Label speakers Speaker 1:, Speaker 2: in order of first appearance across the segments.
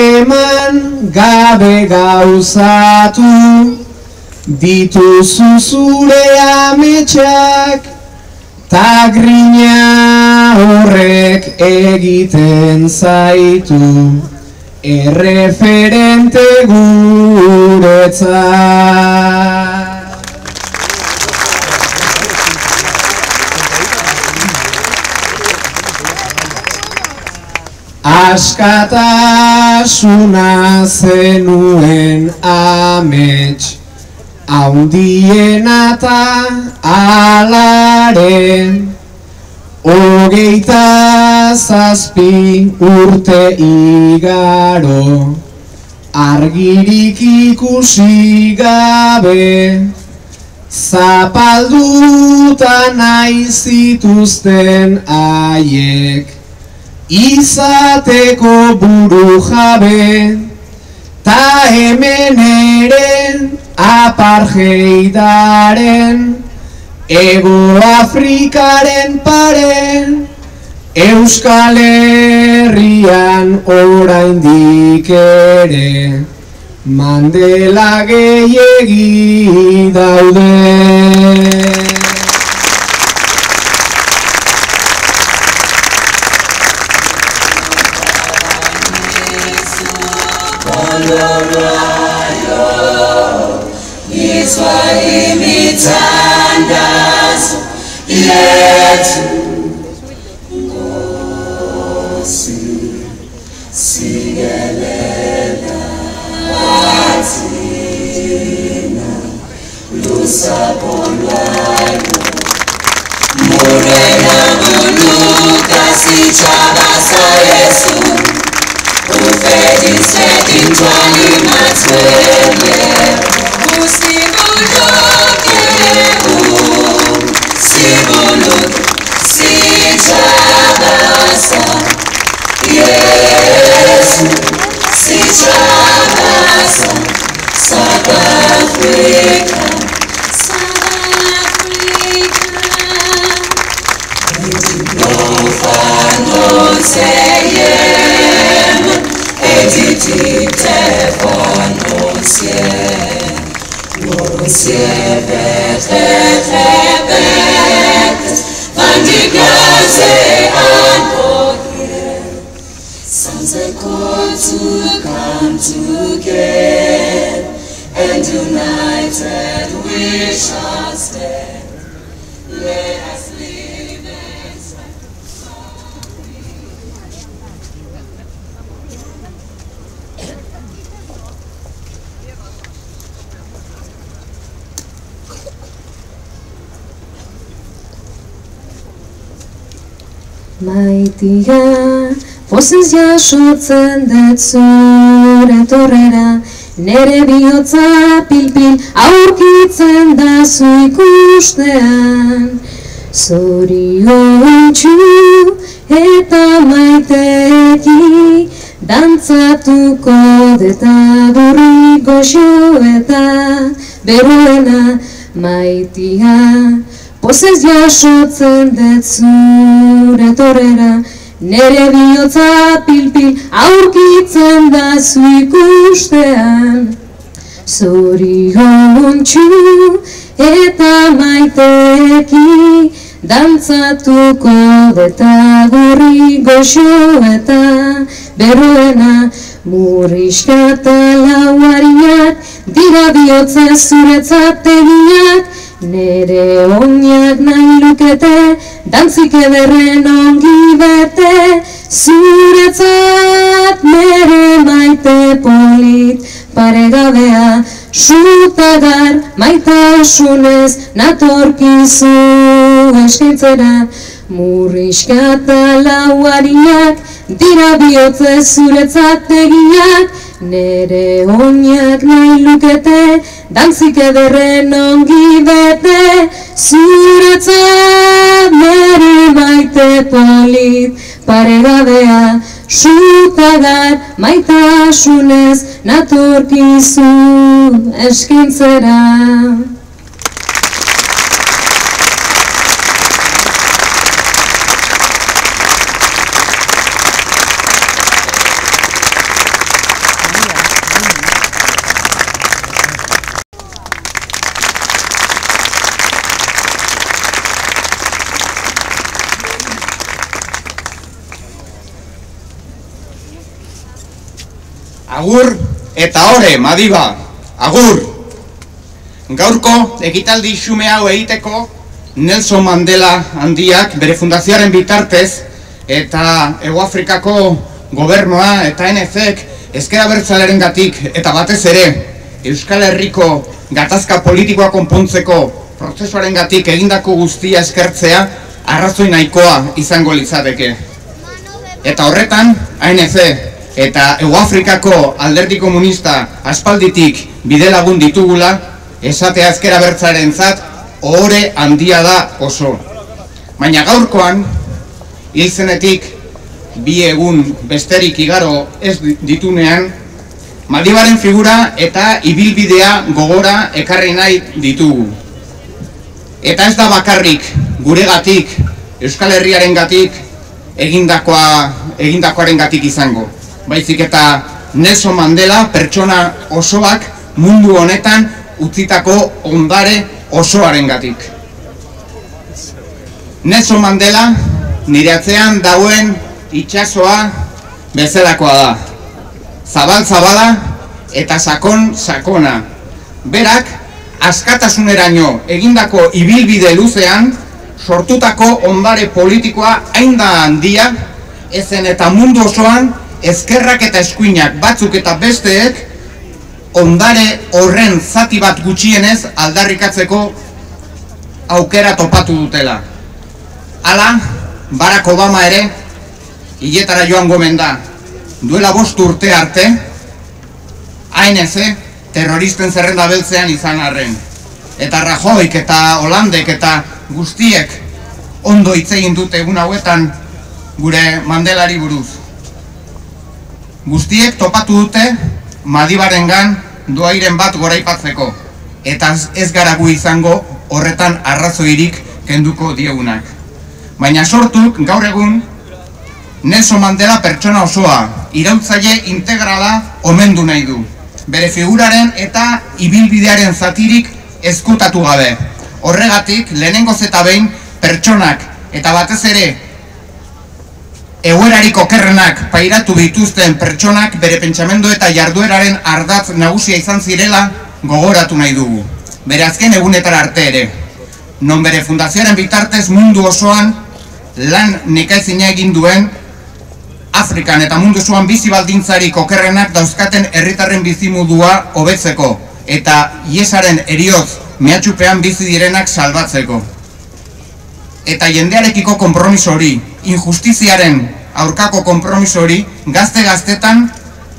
Speaker 1: eman gabe gauzatu Dituzu zure ametsak Ta grina horrek egiten zaitu. Erreferente guretzat Askatasuna zenuen amets. Haundiena eta alaren Hogeita zazpi urte igaro. Argirik ikusi gabe Zapalduta nahi zituzten aiek izateko buru jabe, ta hemen ere apartheidaren, ego Afrikaren pare, Euskal Herrian oraindik ere, Mandela gehiegi daude.
Speaker 2: roho itwa imitandazo yetu Nkosi sikelela thina lusapho lwayo Murena kuluka sitshaba instead into Tefon Mosie, Mosie bet, bet, bet, come together, and united we shall.
Speaker 3: Maitia, pozez jasotzen dut zure torrera, nere bihotza pilpil aurkitzen da zu ikustean. Zorion txu eta maiteki, dantzatuko deta burri goxo eta beruena maitia. Pozez jasotzen dut zure torrera, nere bihotza pilpil aurkitzen da zu ikustean. Zorion txu eta maiteki, dantzatuko deta gorri goxo eta beruena, murriska eta lauariak, dira bihotza zuretzat egiak, Nere oinak nahi lukete, dantzik ederren ongi bete, zuretzat nere maite polit, paregabea, sutagar maitasunez, natorkizu eskintzera, murriska eta lauariak, dira bihotze zuretzat egiak, Nere oinak nahi lukete, dantzik ederren ongi bete, zuretzat nere maite polit, paregabea, sutagar maitasunez, natorkizu eskintzera.
Speaker 4: Agur eta ore, Madiba. Agur. Gaurko ekitaldi xume hau egiteko Nelson Mandela handiak bere fundazioaren bitartez eta Ego Afrikako gobernua eta NFek ezkera bertzalaren gatik eta batez ere Euskal Herriko gatazka politikoa konpontzeko prozesuaren gatik egindako guztia eskertzea arrazoi nahikoa izango litzateke. Eta horretan, ANC eta Ego Afrikako alderdi komunista aspalditik bidelagun ditugula, esatea ezkera bertzaren zat, ohore handia da oso. Baina gaurkoan, hil zenetik, bi egun besterik igaro ez ditunean, Maldibaren figura eta ibilbidea gogora ekarri nahi ditugu. Eta ez da bakarrik guregatik, Euskal Herriaren gatik, egindakoa, egindakoaren gatik izango. Baizik eta Nelson Mandela pertsona osoak mundu honetan utzitako ondare osoaren gatik. Nelson Mandela nire atzean dauen itxasoa bezalakoa da. Zabal zabala eta sakon sakona. Berak askatasuneraino egindako ibilbide luzean sortutako ondare politikoa hain da handia ezen eta mundu osoan ezkerrak eta eskuinak batzuk eta besteek ondare horren zati bat gutxienez aldarrikatzeko aukera topatu dutela. Hala, Barack Obama ere, hiletara joan gomen da, duela bost urte arte, ANC terroristen zerrenda beltzean izan arren. Eta Rajoik eta Holandek eta guztiek ondo hitz egin dute egun hauetan gure Mandelari buruz. Guztiek topatu dute Madibarengan doairen bat goraipatzeko eta ez gara gu izango horretan arrazoirik kenduko diegunak. Baina sortuk gaur egun Nelson Mandela pertsona osoa, irautzaile integrala omendu nahi du. Bere figuraren eta ibilbidearen zatirik ezkutatu gabe. Horregatik, lehenengoz eta behin pertsonak eta batez ere egoerarik okerrenak pairatu dituzten pertsonak bere pentsamendu eta jardueraren ardatz nagusia izan zirela gogoratu nahi dugu. Bere azken egunetara arte ere. Non bere fundazioaren bitartez mundu osoan lan nekaizina egin duen Afrikan eta mundu osoan bizi baldintzarik okerrenak dauzkaten herritarren bizimudua hobetzeko eta iesaren eriotz mehatxupean bizi direnak salbatzeko. Eta jendearekiko konpromiso hori, injustiziaren aurkako konpromiso hori, gazte-gaztetan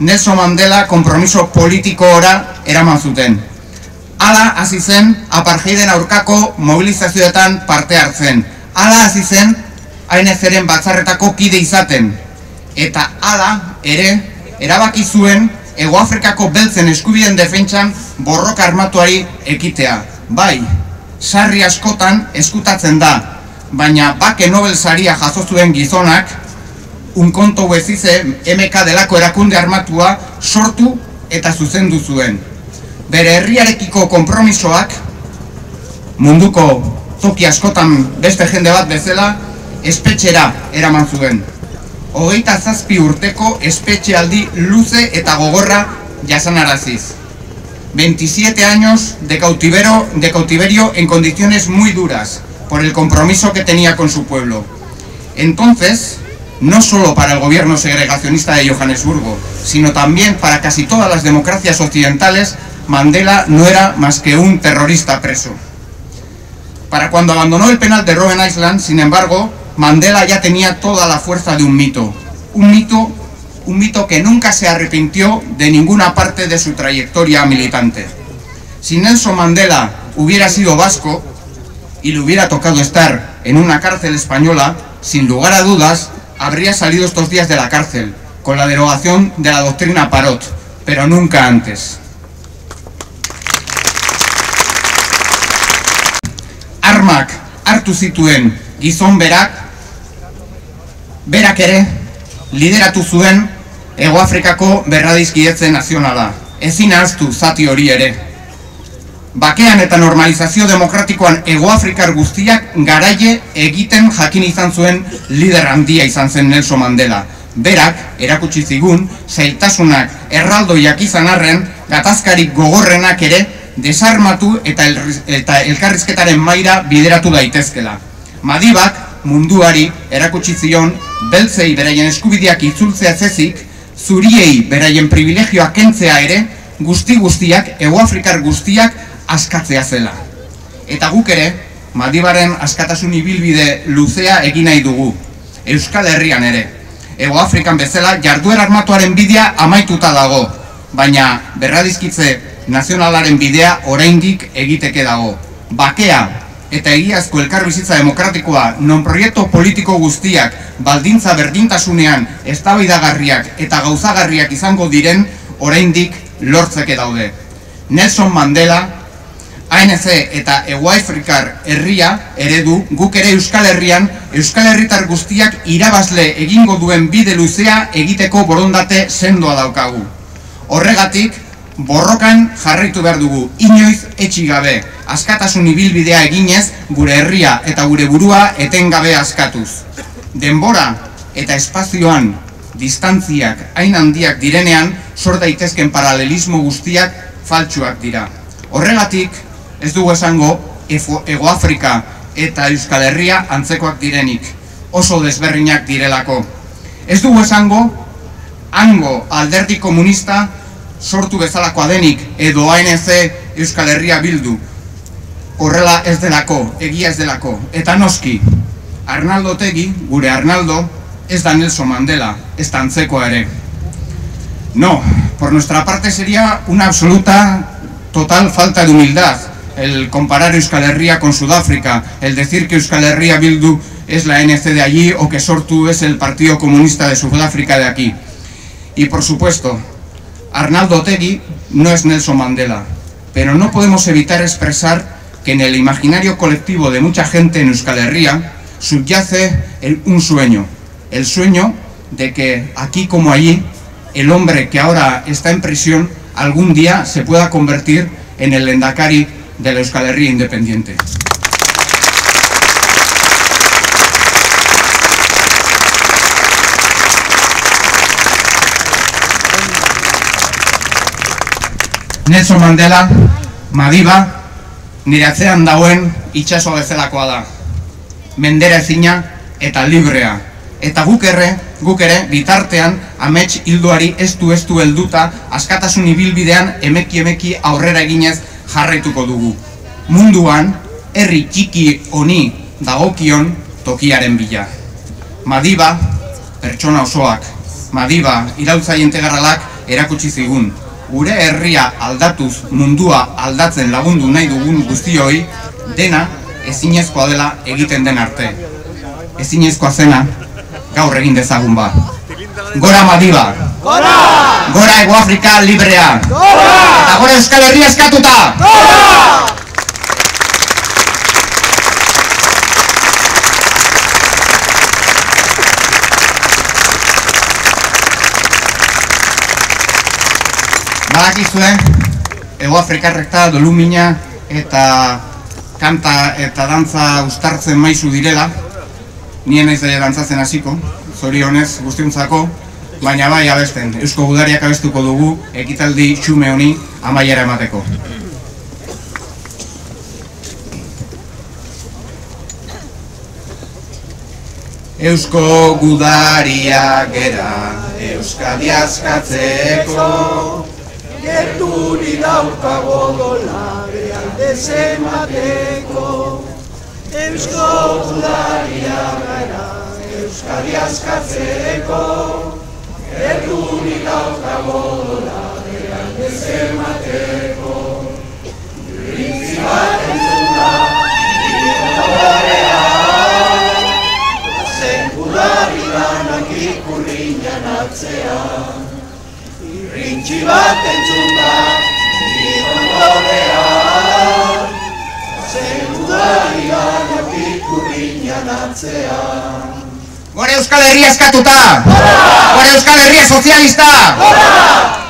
Speaker 4: Nelson Mandela konpromiso politiko ora eraman zuten. Hala hasi zen apartheiden aurkako mobilizazioetan parte hartzen. Hala hasi zen ANZ-ren batzarretako kide izaten. Eta hala ere erabaki zuen Ego Afrikako beltzen eskubiden defentsan borroka armatuari ekitea. Bai, sarri askotan eskutatzen da, baina bake Nobel saria jaso zuen gizonak, unkonto bezize MK delako erakunde armatua sortu eta zuzendu zuen. Bere herriarekiko konpromisoak munduko toki askotan beste jende bat bezala espetxera eraman zuen hogeita zazpi urteko espetxealdi luze eta gogorra jasanaraziz. 27 años de, cautivero, de cautiverio en condiciones muy duras por el compromiso que tenía con su pueblo. Entonces, no solo para el gobierno segregacionista de Johannesburgo, sino también para casi todas las democracias occidentales, Mandela no era más que un terrorista preso. Para cuando abandonó el penal de Robben Island, sin embargo, Mandela ya tenía toda la fuerza de un mito. Un mito, un mito que nunca se arrepintió de ninguna parte de su trayectoria militante. Si Nelson Mandela hubiera sido vasco y le hubiera tocado estar en una cárcel española, sin lugar a dudas, habría salido estos días de la cárcel, con la derogación de la doctrina Parot, pero nunca antes. Armak hartu zituen gizon berak berak ere lideratu zuen Ego Afrikako berradizkidetze nazionala. Ezin ahaztu zati hori ere. Bakean eta normalizazio demokratikoan Ego Afrikar guztiak garaie egiten jakin izan zuen lider handia izan zen Nelson Mandela. Berak, erakutsi zigun, zailtasunak erraldoiak izan arren, gatazkarik gogorrenak ere, desarmatu eta, el, eta elkarrizketaren maira bideratu daitezkela. Madibak munduari erakutsi zion, beltzei beraien eskubideak itzultzea zezik, zuriei beraien privilegioak kentzea ere, guzti guztiak, egoafrikar guztiak askatzea zela. Eta guk ere, Madibaren askatasun ibilbide luzea egin nahi dugu, Euskal Herrian ere. Ego Afrikan bezala jarduer armatuaren bidea amaituta dago, baina berradizkitze nazionalaren bidea oraindik egiteke dago. Bakea eta egiazko elkarbizitza demokratikoa non proiektu politiko guztiak baldintza berdintasunean eztabaidagarriak eta gauzagarriak izango diren oraindik lortzeke daude. Nelson Mandela ANC eta Egoafrikar herria eredu guk ere Euskal Herrian Euskal Herritar guztiak irabazle egingo duen bide luzea egiteko borondate sendoa daukagu. Horregatik, borrokan jarraitu behar dugu, inoiz etxi gabe, askatasun ibilbidea eginez gure herria eta gure burua etengabe askatuz. Denbora eta espazioan distantziak hain handiak direnean, sor daitezken paralelismo guztiak faltsuak dira. Horregatik, ez dugu esango Ego Afrika eta Euskal Herria antzekoak direnik, oso desberrinak direlako. Ez dugu esango, hango alderdi komunista sortu bezalakoa denik edo ANC Euskal Herria bildu. Horrela ez delako, egia ez delako. Eta noski, Arnaldo Tegi, gure Arnaldo, ez da Nelson Mandela, ez da antzekoa ere. No, por nuestra parte sería una absoluta, total falta de humildad el comparar Euskal Herria con Sudáfrica, el decir que Euskal Herria Bildu es la NC de allí o que Sortu es el Partido Comunista de Sudáfrica de aquí. Y por supuesto, Arnaldo Otegui no es Nelson Mandela, pero no podemos evitar expresar que en el imaginario colectivo de mucha gente en Euskal Herria subyace un sueño, el sueño de que aquí como allí, el hombre que ahora está en prisión algún día se pueda convertir en el Endacari de la Euskal Herria independiente. Nelson Mandela, Madiba, nire atzean dauen itxaso bezalakoa da. Mendera ezina eta librea. Eta guk ere, guk ere, bitartean, amets hilduari ez du ez du helduta, askatasun ibilbidean emeki emeki aurrera eginez jarraituko dugu. Munduan, herri txiki honi dagokion tokiaren bila. Madiba, pertsona osoak, Madiba, irautza integralak erakutsi zigun. Gure herria aldatuz mundua aldatzen lagundu nahi dugun guztioi, dena ezinezkoa dela egiten den arte. Ezinezkoa zena, gaur egin dezagun ba. Gora Madiba! Gora! Gora Ego Afrika librea! Gora! Eta gora Euskal Herria eskatuta! Gora! Badakizue, Ego Afrikarrekta dolumina eta kanta eta dantza ustartzen maizu direla, nien naiz ere dantzatzen hasiko, zorionez guztiuntzako, baina bai abesten, Eusko Gudariak abestuko dugu ekitaldi xume honi amaiera emateko. Eusko Gudariak gera, Euskadi askatzeko,
Speaker 5: Gerturi daukago dolare alde zemateko. Eusko Udaria gara Euskadi askatzeko Gerturi daukago dolare alde zemateko Ritzi bat entzun da Ikorea Zen Udari ganak ikurriñan atzean Rintxi bat entzun da, nire gorrean, zen udari ganak ikurriñan atzean.
Speaker 4: Gora Euskal Herria eskatuta! Gora! Euskal Herria sozialista!